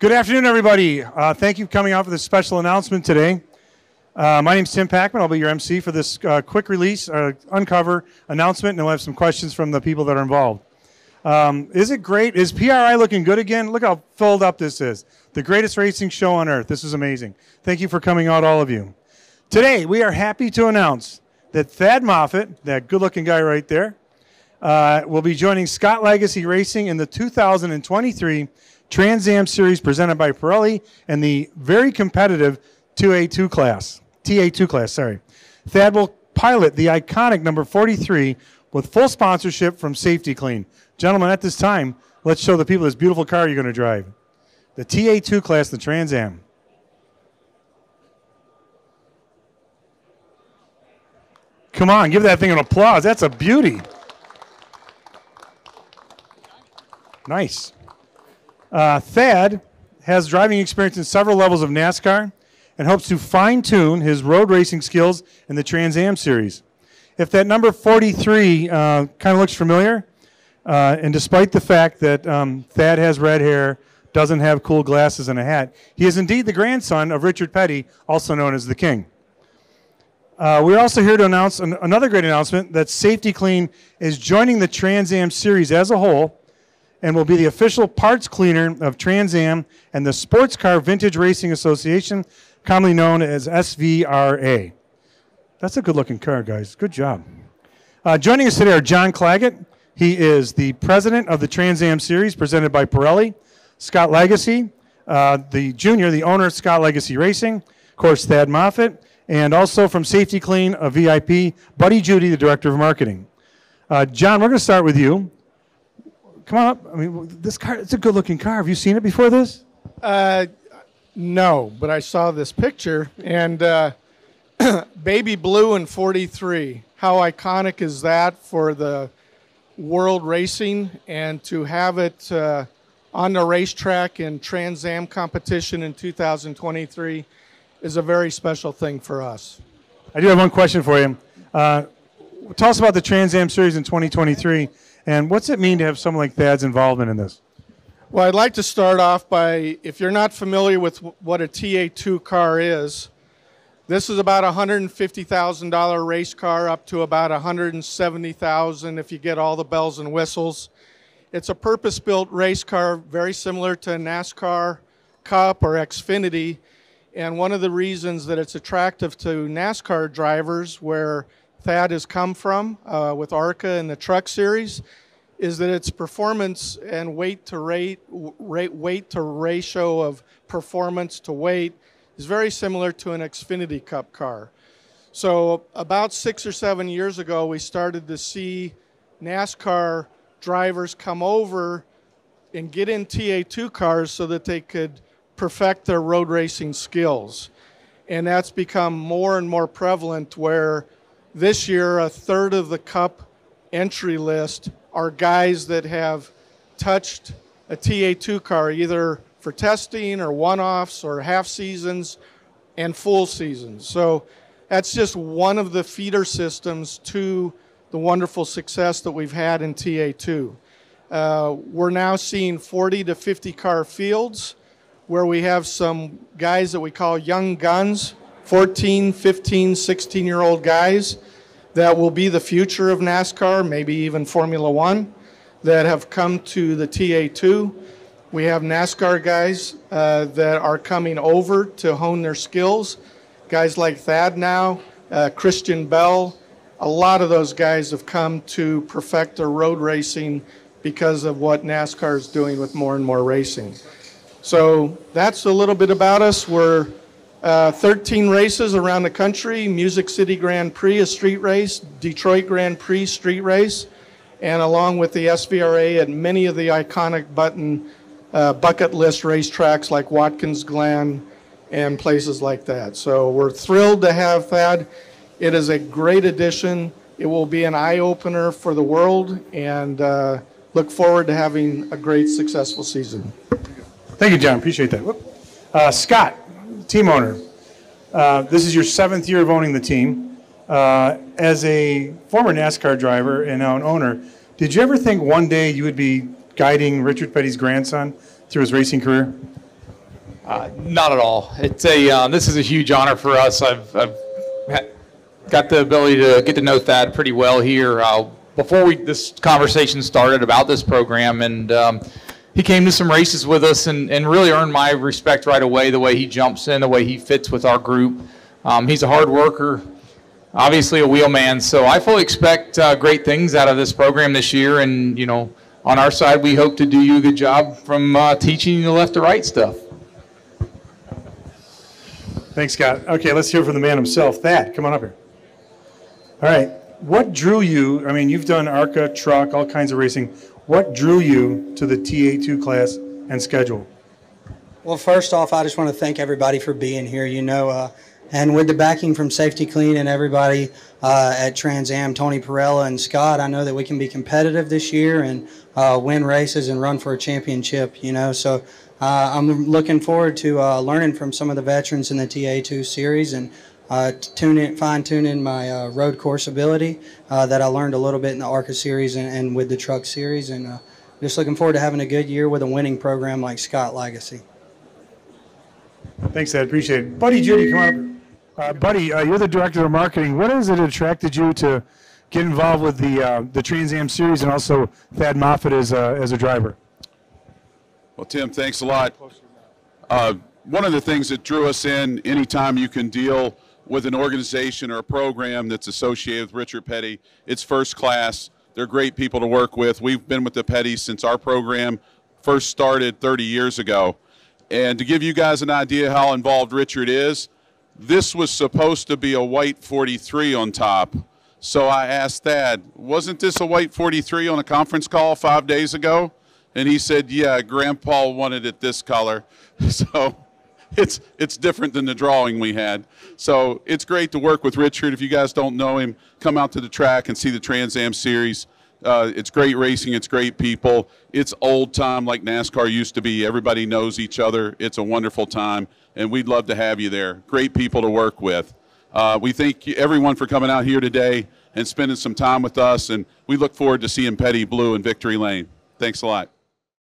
Good afternoon, everybody. Uh, thank you for coming out for this special announcement today. Uh, my name is Tim Packman. I'll be your MC for this uh, quick release, uh, uncover announcement, and we'll have some questions from the people that are involved. Um, is it great? Is PRI looking good again? Look how filled up this is. The greatest racing show on earth. This is amazing. Thank you for coming out, all of you. Today, we are happy to announce that Thad Moffitt, that good looking guy right there, uh, will be joining Scott Lagasse Racing in the 2023 Trans Am Series presented by Pirelli and the very competitive 2A2 class. TA2 class, sorry. Thad will pilot the iconic number 43 with full sponsorship from Safety-Kleen. Gentlemen, at this time, let's show the people this beautiful car you're going to drive. The TA2 class, the Trans Am. Come on, give that thing an applause. That's a beauty. Nice. Uh, Thad has driving experience in several levels of NASCAR and hopes to fine tune his road racing skills in the Trans Am series. If that number 43 uh, kind of looks familiar, uh, and despite the fact that um, Thad has red hair, doesn't have cool glasses and a hat, he is indeed the grandson of Richard Petty, also known as the King. Uh, we're also here to announce an, another great announcement that Safety-Kleen is joining the Trans Am series as a whole and will be the official parts cleaner of Trans Am and the Sports Car Vintage Racing Association, commonly known as SVRA. That's a good looking car, guys. Good job. Uh, joining us today are John Clagett. He is the president of the Trans Am Series presented by Pirelli, Scott Lagasse, uh, the junior, the owner of Scott Lagasse Racing, of course, Thad Moffitt, and also from Safety-Kleen, a VIP, Buddy Judy, the director of marketing. Uh, John, we're going to start with you. Come on up. I mean, this car, it's a good looking car. Have you seen it before this? Uh, no, but I saw this picture and uh, baby blue and 43. How iconic is that for the world racing and to have it uh, on the racetrack in Trans Am competition in 2023 is a very special thing for us. I do have one question for you. Uh, tell us about the Trans Am Series in 2023, and what's it mean to have someone like Thad's involvement in this? Well, I'd like to start off by if you're not familiar with what a TA2 car is, this is about a $150,000 race car up to about 170,000 if you get all the bells and whistles. It's a purpose-built race car very similar to a NASCAR Cup or Xfinity. And one of the reasons that it's attractive to NASCAR drivers where Thad has come from uh, with ARCA and the truck series is that its performance and weight to rate, rate weight to ratio of performance to weight is very similar to an Xfinity Cup car. So about six or seven years ago, we started to see NASCAR drivers come over and get in TA2 cars so that they could perfect their road racing skills. And that's become more and more prevalent where this year a third of the Cup entry list are guys that have touched a TA2 car either for testing or one-offs or half seasons and full seasons. So that's just one of the feeder systems to the wonderful success that we've had in TA2. Uh, we're now seeing 40 to 50 car fields where we have some guys that we call young guns, 14, 15, 16 year old guys that will be the future of NASCAR, maybe even Formula One, that have come to the TA2. We have NASCAR guys uh, that are coming over to hone their skills. Guys like Thad now, uh, Christian Bell, a lot of those guys have come to perfect their road racing because of what NASCAR is doing with more and more racing. So that's a little bit about us. We're uh, 13 races around the country, Music City Grand Prix, a street race, Detroit Grand Prix, street race, and along with the SVRA at many of the iconic button uh, bucket list racetracks like Watkins Glen and places like that. So we're thrilled to have Thad. It is a great addition. It will be an eye opener for the world and uh, look forward to having a great, successful season. Thank you, John. Appreciate that. Uh, Scott, team owner. Uh, this is your seventh year of owning the team. Uh, as a former NASCAR driver and now an owner, did you ever think one day you would be guiding Richard Petty's grandson through his racing career? Uh, not at all. It's a um, this is a huge honor for us. I've, I've ha- got the ability to get to know Thad pretty well here. Uh, before we this conversation started about this program, and um, he came to some races with us and, and really earned my respect right away. The way he jumps in, the way he fits with our group. Um, he's a hard worker, obviously a wheelman. So I fully expect uh, great things out of this program this year. And you know, on our side, we hope to do you a good job from uh, teaching you the left to right stuff. Thanks, Scott. Okay, let's hear from the man himself. Thad, come on up here. All right. What drew you? I mean, you've done ARCA, truck, all kinds of racing. What drew you to the TA2 class and schedule? Well, first off, I just want to thank everybody for being here. You know, uh, and with the backing from Safety-Kleen and everybody uh, at Trans Am, Tony Parella and Scott, I know that we can be competitive this year and uh, win races and run for a championship. You know, so uh, I'm looking forward to uh, learning from some of the veterans in the TA2 series and uh, tune in, fine tuning my uh, road course ability uh, that I learned a little bit in the ARCA series and, and with the truck series. And uh, just looking forward to having a good year with a winning program like Scott Lagasse. Thanks, Thad. Appreciate it. Buddy Judy, come on up. Uh, Buddy, uh, you're the director of marketing. What is it that attracted you to get involved with the uh, the Trans Am series and also Thad Moffitt as a, as a driver? Well, Tim, thanks a lot. Uh, one of the things that drew us in, anytime you can deal with an organization or a program that's associated with Richard Petty, it's first class. They're great people to work with. We've been with the Petty since our program first started 30 years ago. And to give you guys an idea how involved Richard is, this was supposed to be a white 43 on top. So I asked Thad, wasn't this a white 43 on a conference call five days ago? And he said, yeah, Grandpa wanted it this color. So it's, it's different than the drawing we had. So it's great to work with Richard. If you guys don't know him, come out to the track and see the Trans Am Series. Uh, it's great racing. It's great people. It's old time like NASCAR used to be. Everybody knows each other. It's a wonderful time, and we'd love to have you there. Great people to work with. Uh, we thank everyone for coming out here today and spending some time with us, and we look forward to seeing Petty Blue in Victory Lane. Thanks a lot.